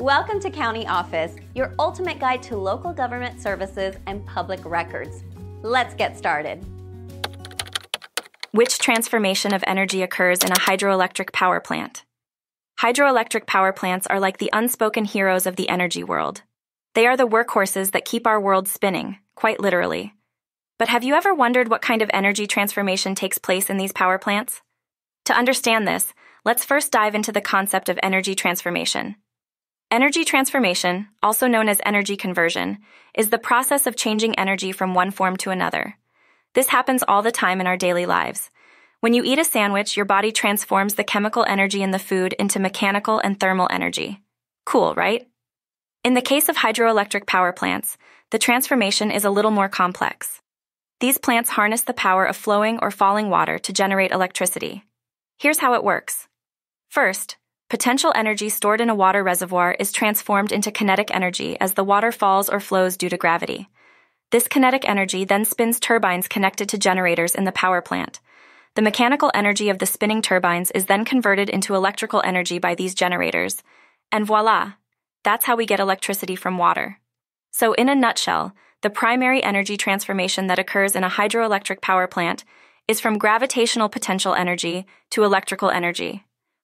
Welcome to County Office, your ultimate guide to local government services and public records. Let's get started. Which transformation of energy occurs in a hydroelectric power plant? Hydroelectric power plants are like the unspoken heroes of the energy world. They are the workhorses that keep our world spinning, quite literally. But have you ever wondered what kind of energy transformation takes place in these power plants? To understand this, let's first dive into the concept of energy transformation. Energy transformation, also known as energy conversion, is the process of changing energy from one form to another. This happens all the time in our daily lives. When you eat a sandwich, your body transforms the chemical energy in the food into mechanical and thermal energy. Cool, right? In the case of hydroelectric power plants, the transformation is a little more complex. These plants harness the power of flowing or falling water to generate electricity. Here's how it works. First, potential energy stored in a water reservoir is transformed into kinetic energy as the water falls or flows due to gravity. This kinetic energy then spins turbines connected to generators in the power plant. The mechanical energy of the spinning turbines is then converted into electrical energy by these generators. And voila, that's how we get electricity from water. So, in a nutshell, the primary energy transformation that occurs in a hydroelectric power plant is from gravitational potential energy to electrical energy,